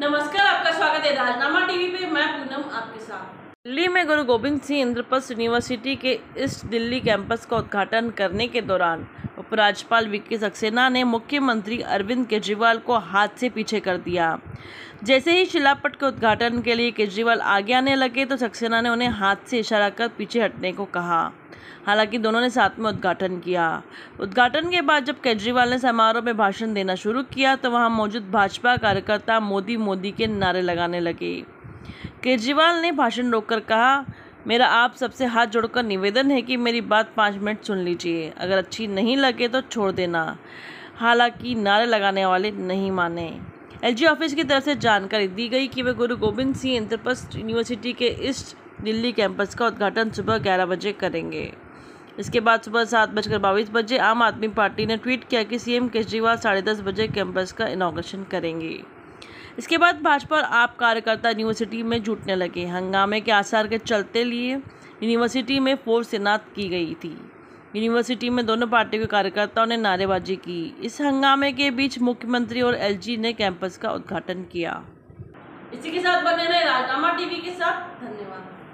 नमस्कार आपका स्वागत है राजनामा टीवी पे। मैं पूनम आपके साथ। दिल्ली में गुरु गोबिंद सिंह इंद्रप्रस्थ यूनिवर्सिटी के ईस्ट दिल्ली कैंपस का उद्घाटन करने के दौरान उपराज्यपाल वीके सक्सेना ने मुख्यमंत्री अरविंद केजरीवाल को हाथ से पीछे कर दिया। जैसे ही शिलापट के उद्घाटन के लिए केजरीवाल आगे आने लगे तो सक्सेना ने उन्हें हाथ से इशारा कर पीछे हटने को कहा। हालाँकि दोनों ने साथ में उद्घाटन किया। उद्घाटन के बाद जब केजरीवाल ने समारोह में भाषण देना शुरू किया तो वहाँ मौजूद भाजपा कार्यकर्ता मोदी मोदी के नारे लगाने लगे। केजरीवाल ने भाषण रोककर कहा, मेरा आप सबसे हाथ जोड़कर निवेदन है कि मेरी बात पाँच मिनट सुन लीजिए। अगर अच्छी नहीं लगे तो छोड़ देना। हालाँकि नारे लगाने वाले नहीं माने। एलजी ऑफ़िस की तरफ़ से जानकारी दी गई कि वे गुरु गोबिंद सिंह इंद्रप्रस्थ यूनिवर्सिटी के ईस्ट दिल्ली कैंपस का उद्घाटन सुबह ग्यारह बजे करेंगे। इसके बाद सुबह सात बजकर बाईस बजे आम आदमी पार्टी ने ट्वीट किया कि सीएम केजरीवाल साढ़े दस बजे कैंपस का इनाग्रेशन करेंगे। इसके बाद भाजपा और आप कार्यकर्ता यूनिवर्सिटी में जुटने लगे। हंगामे के आसार के चलते लिए यूनिवर्सिटी में फोर्स तैनात की गई थी। यूनिवर्सिटी में दोनों पार्टियों के कार्यकर्ताओं ने नारेबाजी की। इस हंगामे के बीच मुख्यमंत्री और एलजी ने कैंपस का उद्घाटन किया। इसी के साथ बने रहे राजनामा टीवी के साथ। धन्यवाद।